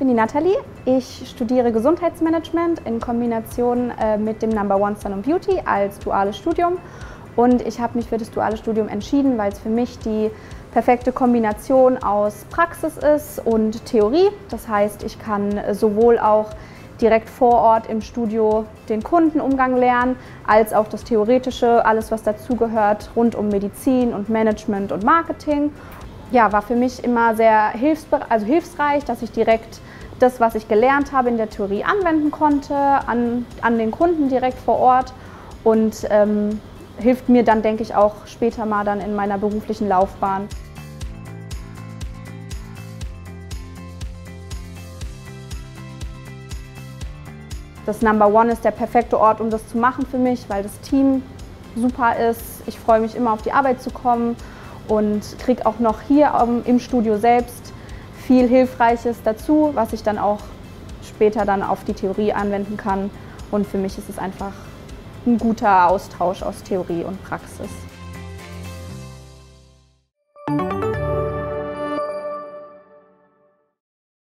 bin die Nathalie. Ich studiere Gesundheitsmanagement in Kombination äh, mit dem Number One Sun Beauty als duales Studium. Und ich habe mich für das duale Studium entschieden, weil es für mich die perfekte Kombination aus Praxis ist und Theorie. Das heißt, ich kann sowohl auch direkt vor Ort im Studio den Kundenumgang lernen, als auch das Theoretische, alles was dazugehört rund um Medizin und Management und Marketing ja, war für mich immer sehr also hilfsreich, dass ich direkt das, was ich gelernt habe in der Theorie anwenden konnte, an, an den Kunden direkt vor Ort und ähm, hilft mir dann, denke ich, auch später mal dann in meiner beruflichen Laufbahn. Das Number One ist der perfekte Ort, um das zu machen für mich, weil das Team super ist. Ich freue mich immer auf die Arbeit zu kommen und kriege auch noch hier im Studio selbst viel Hilfreiches dazu, was ich dann auch später dann auf die Theorie anwenden kann. Und für mich ist es einfach ein guter Austausch aus Theorie und Praxis.